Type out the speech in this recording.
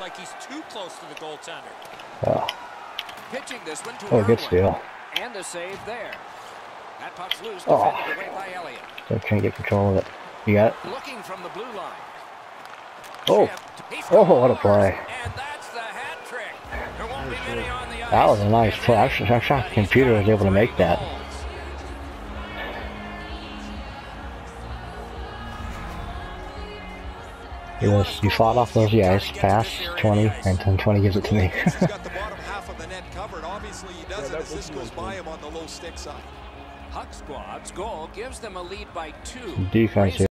Looks like he's too close to the goaltender. Oh, Pitching this one to oh good steal. And a save there. That puck's loose, Oh. defended away by Elliott. I can't get control of it. You got it? Looking from the blue line. Oh. Oh, what a play. And that's the hat trick. There won't be many on the ice. That was a nice play. I sh- I shocked the computer was able to make that. It was, you fought off those guys, pass, 20, and then 20 gives it to me. He's got the bottom half of the net covered. Obviously, he doesn't as this goes by him on the low stick side. Huck Squad's goal gives them a lead by two. Defense Raising